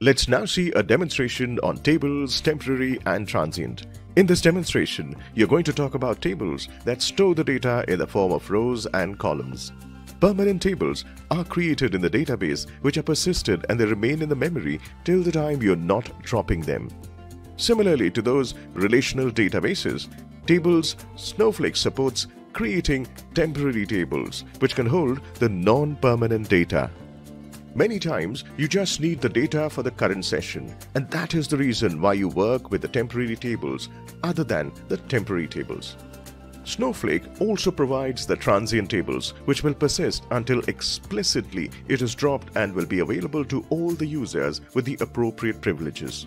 Let's now see a demonstration on tables, temporary and transient. In this demonstration, you're going to talk about tables that store the data in the form of rows and columns. Permanent tables are created in the database which are persisted and they remain in the memory till the time you're not dropping them. Similarly to those relational databases, tables Snowflake supports creating temporary tables which can hold the non-permanent data. Many times, you just need the data for the current session, and that is the reason why you work with the temporary tables other than the temporary tables. Snowflake also provides the transient tables which will persist until explicitly it is dropped and will be available to all the users with the appropriate privileges.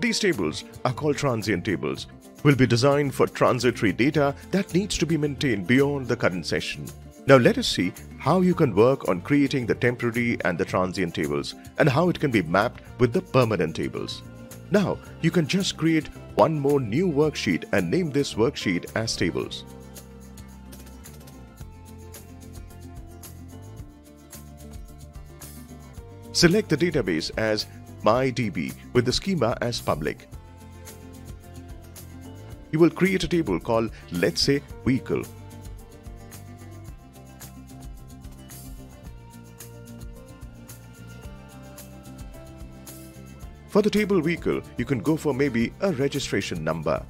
These tables are called transient tables, will be designed for transitory data that needs to be maintained beyond the current session. Now let us see how you can work on creating the temporary and the transient tables and how it can be mapped with the permanent tables. Now you can just create one more new worksheet and name this worksheet as tables. Select the database as MyDB with the schema as public. You will create a table called let's say vehicle. For the table vehicle, you can go for maybe a registration number.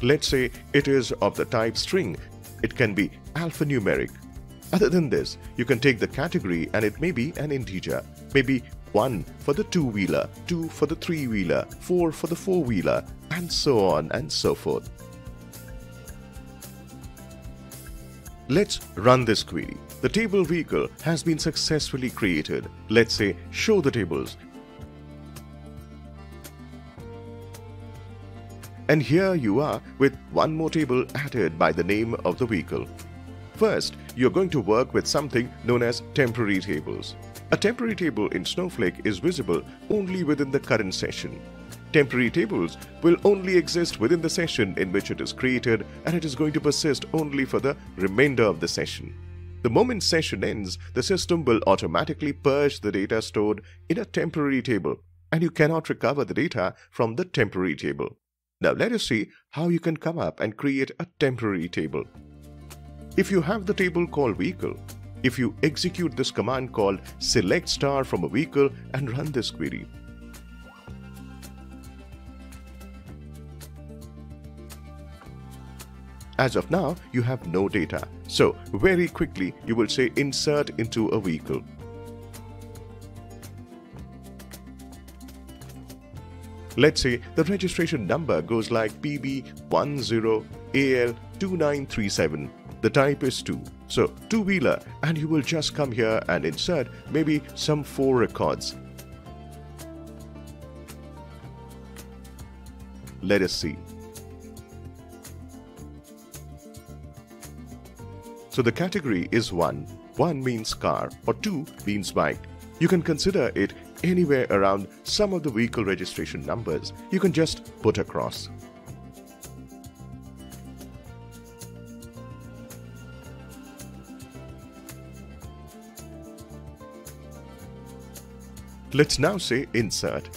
Let's say it is of the type string. It can be alphanumeric. Other than this, you can take the category and it may be an integer, maybe 1 for the two-wheeler, 2 for the three-wheeler, 4 for the four-wheeler, and so on and so forth. Let's run this query. The table vehicle has been successfully created. Let's say show the tables. And here you are with one more table added by the name of the vehicle. First, you're going to work with something known as temporary tables. A temporary table in Snowflake is visible only within the current session. Temporary tables will only exist within the session in which it is created and it is going to persist only for the remainder of the session. The moment session ends, the system will automatically purge the data stored in a temporary table and you cannot recover the data from the temporary table. Now let us see how you can come up and create a temporary table. If you have the table called vehicle, if you execute this command called select star from a vehicle and run this query, As of now, you have no data. So very quickly, you will say insert into a vehicle. Let's say the registration number goes like PB10AL2937 the type is 2. So two-wheeler and you will just come here and insert maybe some 4 records. Let us see. So the category is 1. 1 means car or 2 means bike. You can consider it anywhere around some of the vehicle registration numbers. You can just put across. Let's now say insert.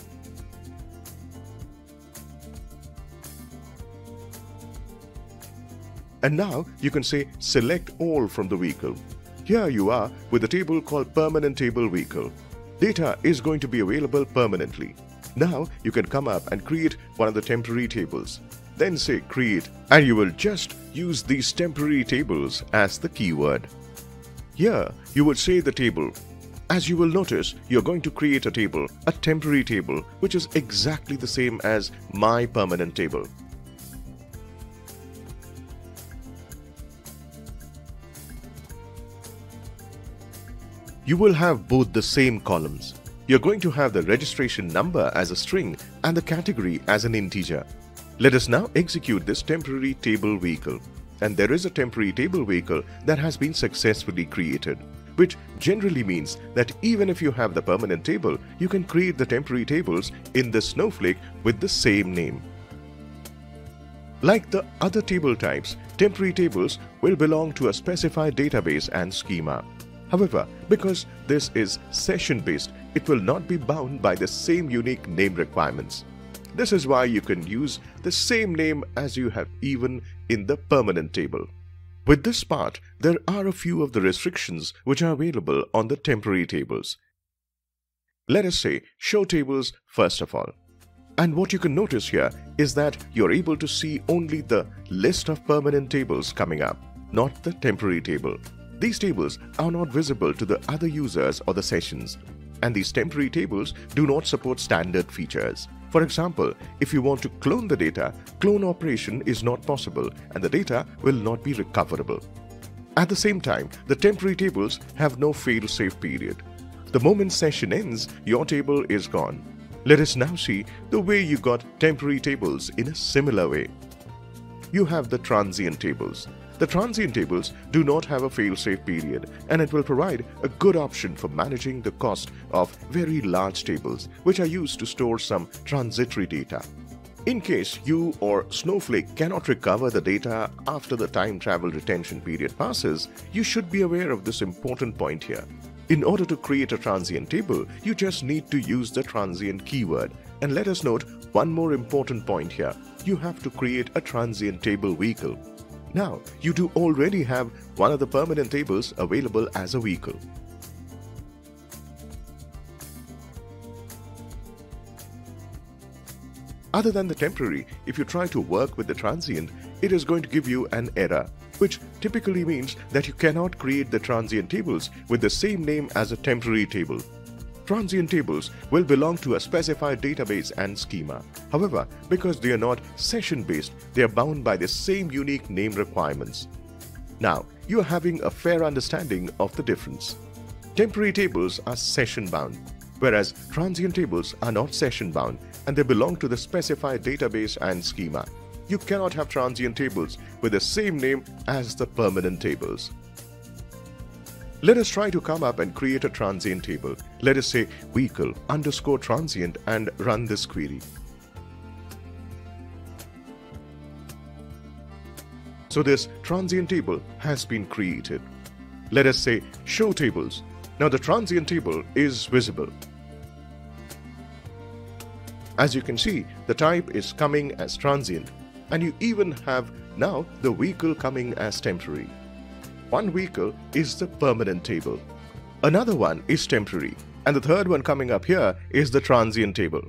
And now you can say select all from the vehicle. Here you are with a table called permanent table vehicle. Data is going to be available permanently. Now you can come up and create one of the temporary tables. Then say create and you will just use these temporary tables as the keyword. Here you would say the table as you will notice, you're going to create a table, a temporary table, which is exactly the same as my permanent table. You will have both the same columns. You're going to have the registration number as a string and the category as an integer. Let us now execute this temporary table vehicle. And there is a temporary table vehicle that has been successfully created which generally means that even if you have the permanent table, you can create the temporary tables in the Snowflake with the same name. Like the other table types, temporary tables will belong to a specified database and schema. However, because this is session based, it will not be bound by the same unique name requirements. This is why you can use the same name as you have even in the permanent table. With this part, there are a few of the restrictions which are available on the temporary tables. Let us say show tables first of all. And what you can notice here is that you're able to see only the list of permanent tables coming up, not the temporary table. These tables are not visible to the other users or the sessions, and these temporary tables do not support standard features. For example, if you want to clone the data, clone operation is not possible and the data will not be recoverable. At the same time, the temporary tables have no fail-safe period. The moment session ends, your table is gone. Let us now see the way you got temporary tables in a similar way. You have the transient tables. The transient tables do not have a fail-safe period and it will provide a good option for managing the cost of very large tables which are used to store some transitory data. In case you or Snowflake cannot recover the data after the time travel retention period passes, you should be aware of this important point here. In order to create a transient table, you just need to use the transient keyword. And let us note one more important point here. You have to create a transient table vehicle. Now, you do already have one of the permanent tables available as a vehicle. Other than the temporary, if you try to work with the transient, it is going to give you an error, which typically means that you cannot create the transient tables with the same name as a temporary table. Transient tables will belong to a specified database and schema. However, because they are not session-based, they are bound by the same unique name requirements. Now, you are having a fair understanding of the difference. Temporary tables are session-bound, whereas transient tables are not session-bound and they belong to the specified database and schema. You cannot have transient tables with the same name as the permanent tables. Let us try to come up and create a transient table. Let us say vehicle underscore transient and run this query. So this transient table has been created. Let us say show tables. Now the transient table is visible. As you can see, the type is coming as transient and you even have now the vehicle coming as temporary. One vehicle is the permanent table. Another one is temporary. And the third one coming up here is the transient table.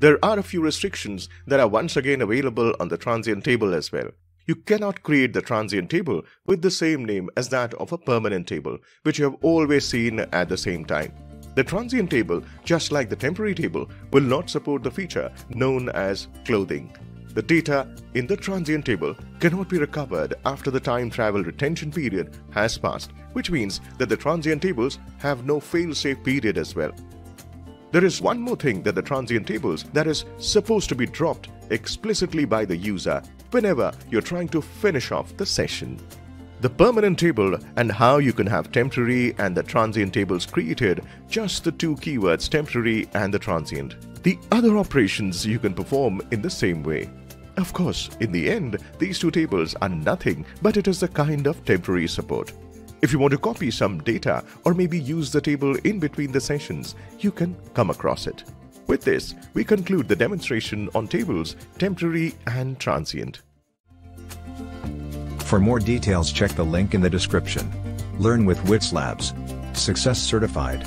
There are a few restrictions that are once again available on the transient table as well. You cannot create the transient table with the same name as that of a permanent table, which you have always seen at the same time. The transient table, just like the temporary table, will not support the feature known as cloning. The data in the transient table cannot be recovered after the time travel retention period has passed, which means that the transient tables have no fail-safe period as well. There is one more thing that the transient tables that is supposed to be dropped explicitly by the user whenever you're trying to finish off the session. The permanent table and how you can have temporary and the transient tables created, just the two keywords temporary and the transient. The other operations you can perform in the same way. Of course, in the end, these two tables are nothing but it is a kind of temporary support. If you want to copy some data or maybe use the table in between the sessions, you can come across it. With this, we conclude the demonstration on tables, temporary and transient. For more details check the link in the description. Learn with Whizlabs. Success certified.